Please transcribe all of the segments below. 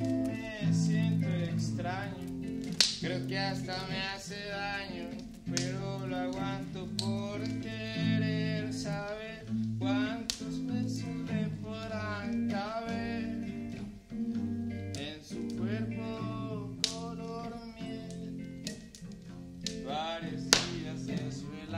Me siento extraño, creo que hasta me hace daño,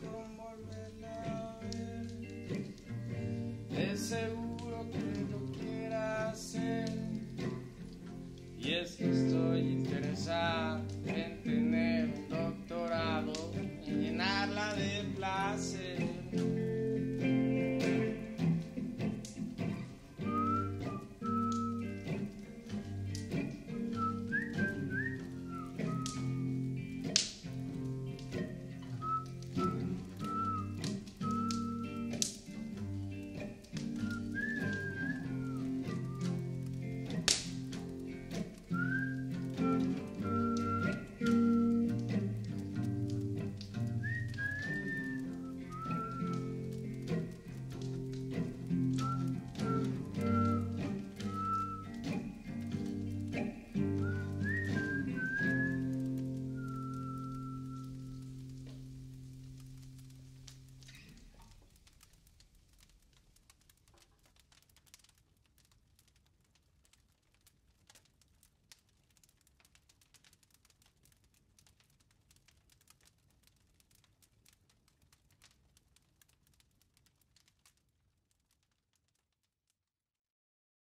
con volverla a ver. Es seguro que lo quiera hacer. Y es que estoy interesada en tener un doctorado y llenarla de placer.